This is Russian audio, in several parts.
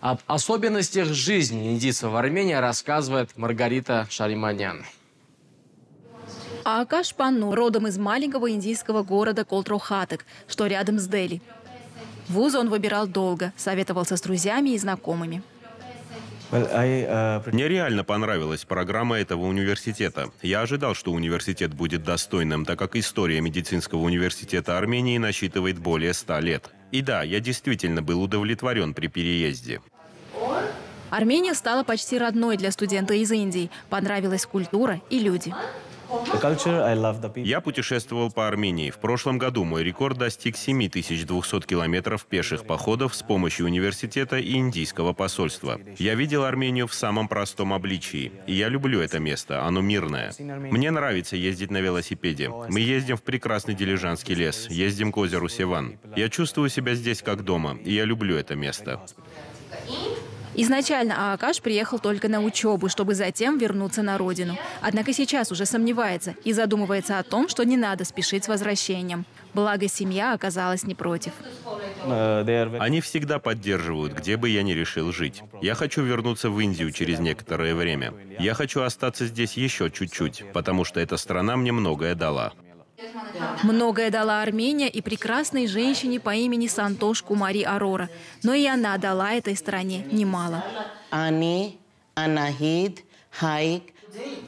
Об особенностях жизни индийцев в Армении рассказывает Маргарита Шариманян. Акаш Панну родом из маленького индийского города Колтрохатек, что рядом с Дели. Вуз он выбирал долго, советовался с друзьями и знакомыми. Uh, Мне реально понравилась программа этого университета. Я ожидал, что университет будет достойным, так как история медицинского университета Армении насчитывает более ста лет. И да, я действительно был удовлетворен при переезде. Армения стала почти родной для студента из Индии. Понравилась культура и люди. Я путешествовал по Армении. В прошлом году мой рекорд достиг 7200 километров пеших походов с помощью университета и индийского посольства. Я видел Армению в самом простом обличии. И я люблю это место. Оно мирное. Мне нравится ездить на велосипеде. Мы ездим в прекрасный Дилижанский лес. Ездим к озеру Севан. Я чувствую себя здесь как дома. И я люблю это место. Изначально Аакаш приехал только на учебу, чтобы затем вернуться на родину. Однако сейчас уже сомневается и задумывается о том, что не надо спешить с возвращением. Благо, семья оказалась не против. Они всегда поддерживают, где бы я ни решил жить. Я хочу вернуться в Индию через некоторое время. Я хочу остаться здесь еще чуть-чуть, потому что эта страна мне многое дала. Многое дала Армения и прекрасной женщине по имени Сантош Кумари Арора. Но и она дала этой стране немало. Ани, Анахид, Хайк,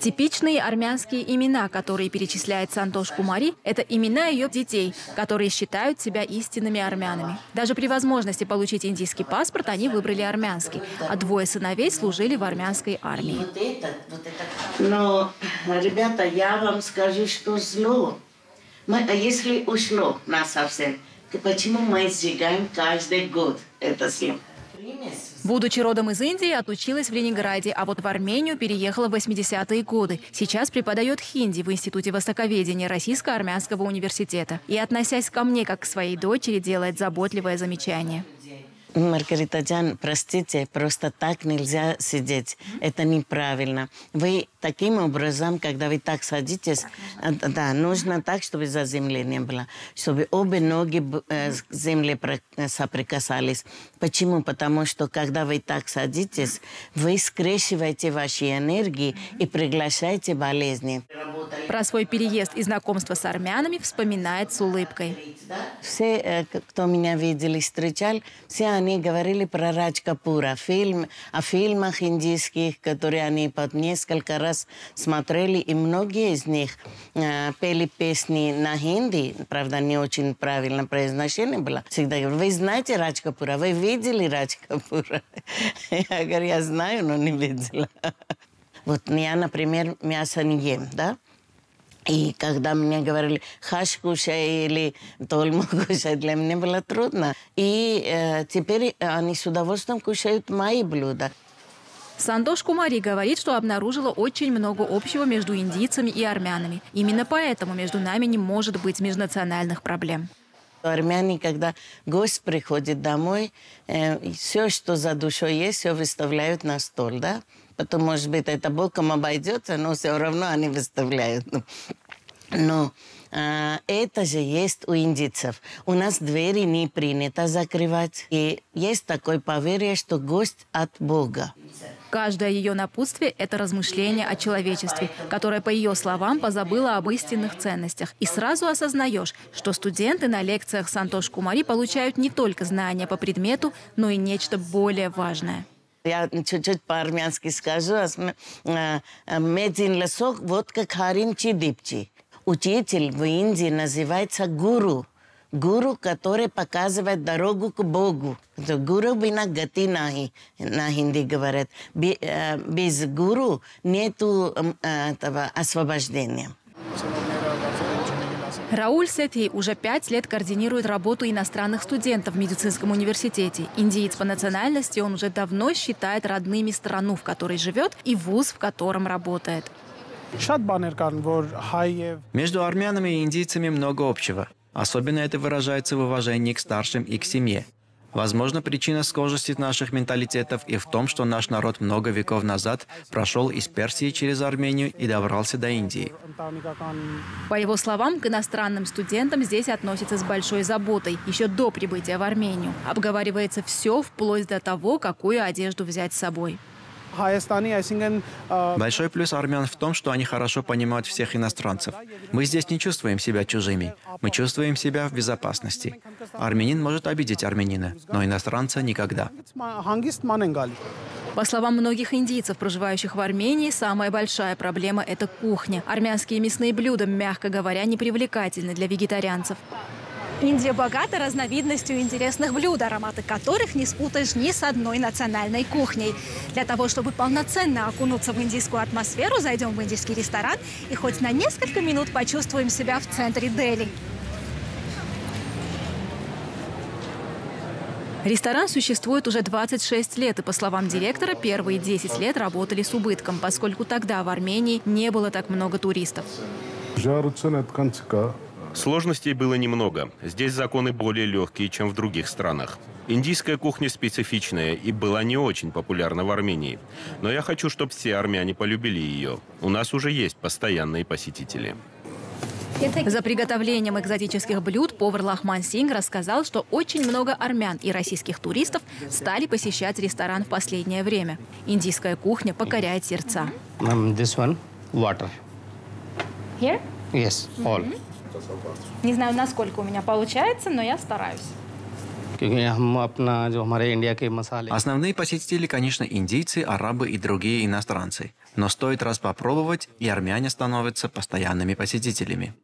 Типичные армянские имена, которые перечисляет Сантош Кумари, это имена ее детей, которые считают себя истинными армянами. Даже при возможности получить индийский паспорт они выбрали армянский, а двое сыновей служили в армянской армии. Но, ребята, я вам скажу, что зло мы, а если ушло на совсем, то почему мы сжигаем каждый год это съем? Будучи родом из Индии, отучилась в Ленинграде, а вот в Армению переехала в 80-е годы. Сейчас преподает хинди в Институте востоковедения Российско-Армянского университета. И, относясь ко мне как к своей дочери, делает заботливое замечание. Маргарита Джан, простите, просто так нельзя сидеть. Это неправильно. Вы таким образом, когда вы так садитесь, да, нужно так, чтобы заземление было, чтобы обе ноги э, к земле соприкасались. Почему? Потому что, когда вы так садитесь, вы скрещиваете ваши энергии и приглашаете болезни. Про свой переезд и знакомство с армянами вспоминает с улыбкой. Все, э, кто меня видели, встречали, все они говорили про Радж Капура, фильм, о фильмах индийских, которые они под несколько раз смотрели, и многие из них э, пели песни на хинди, правда, не очень правильно произношение было. Всегда говорю, вы знаете Радж Капура, вы видели Радж Капура? Я говорю, я знаю, но не видела. Вот я, например, мясо не ем, да? И когда мне говорили хаш кушай или толму кушай, для меня было трудно. И э, теперь они с удовольствием кушают мои блюда. Сандош Кумари говорит, что обнаружила очень много общего между индийцами и армянами. Именно поэтому между нами не может быть межнациональных проблем. Армяне, когда гость приходит домой, э, все, что за душой есть, все выставляют на стол, да? Потом, может быть, это боком обойдется, но все равно они выставляют. Но а, это же есть у индийцев. У нас двери не принято закрывать. И есть такое поверье, что гость от Бога. Каждое ее напутствие – это размышление о человечестве, которое, по ее словам, позабыло об истинных ценностях. И сразу осознаешь, что студенты на лекциях Сантош Кумари получают не только знания по предмету, но и нечто более важное. Я чуть-чуть по-армянски скажу. Медин лесок, вот как харин чидипчи. Учитель в Индии называется гуру. Гуру, который показывает дорогу к Богу. Гуру бина гати нахи, на хинди говорят. Без гуру нету этого освобождения. Рауль Сетхи уже пять лет координирует работу иностранных студентов в медицинском университете. Индиец по национальности, он уже давно считает родными страну, в которой живет, и вуз, в котором работает. Между армянами и индийцами много общего. Особенно это выражается в уважении к старшим и к семье. Возможно, причина схожести наших менталитетов и в том, что наш народ много веков назад прошел из Персии через Армению и добрался до Индии. По его словам, к иностранным студентам здесь относятся с большой заботой, еще до прибытия в Армению. Обговаривается все вплоть до того, какую одежду взять с собой. Большой плюс армян в том, что они хорошо понимают всех иностранцев. Мы здесь не чувствуем себя чужими. Мы чувствуем себя в безопасности. Армянин может обидеть армянина, но иностранца никогда. По словам многих индийцев, проживающих в Армении, самая большая проблема – это кухня. Армянские мясные блюда, мягко говоря, непривлекательны для вегетарианцев. Индия богата разновидностью интересных блюд, ароматы которых не спутаешь ни с одной национальной кухней. Для того, чтобы полноценно окунуться в индийскую атмосферу, зайдем в индийский ресторан и хоть на несколько минут почувствуем себя в центре Дели. Ресторан существует уже 26 лет, и, по словам директора, первые 10 лет работали с убытком, поскольку тогда в Армении не было так много туристов. Сложностей было немного. Здесь законы более легкие, чем в других странах. Индийская кухня специфичная и была не очень популярна в Армении. Но я хочу, чтобы все армяне полюбили ее. У нас уже есть постоянные посетители. За приготовлением экзотических блюд повар Лахман Синг рассказал, что очень много армян и российских туристов стали посещать ресторан в последнее время. Индийская кухня покоряет сердца. Um, this one, water. Here? Yes, all. Не знаю, насколько у меня получается, но я стараюсь. Основные посетители, конечно, индийцы, арабы и другие иностранцы. Но стоит раз попробовать, и армяне становятся постоянными посетителями.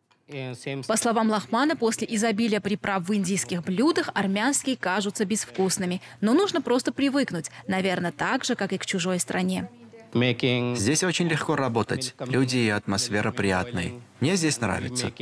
По словам Лахмана, после изобилия приправ в индийских блюдах армянские кажутся безвкусными. Но нужно просто привыкнуть, наверное, так же, как и к чужой стране. Здесь очень легко работать. Люди и атмосфера приятные. Мне здесь нравится.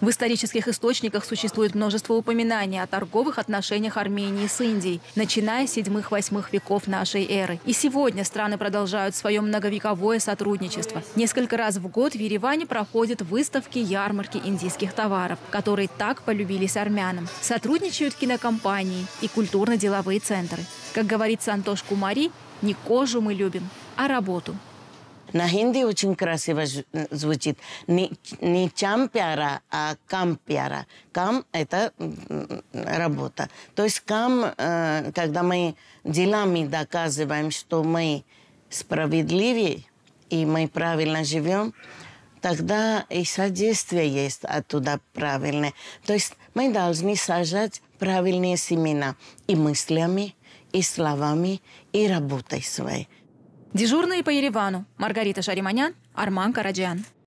В исторических источниках существует множество упоминаний о торговых отношениях Армении с Индией, начиная с 7-8 веков нашей эры. И сегодня страны продолжают свое многовековое сотрудничество. Несколько раз в год в Ереване проходят выставки, ярмарки индийских товаров, которые так полюбились армянам. Сотрудничают кинокомпании и культурно-деловые центры. Как говорит Сантош Кумари, не кожу мы любим, а работу. На хинди очень красиво звучит. Не, не чам пяра, а кам пяра. Кам – это работа. То есть кам, э, когда мы делами доказываем, что мы справедливее и мы правильно живем, тогда и содействие есть оттуда правильное. То есть мы должны сажать правильные семена и мыслями, и словами, и работой своей. Дежурные по Еревану. Маргарита Шариманян, Арман Караджан.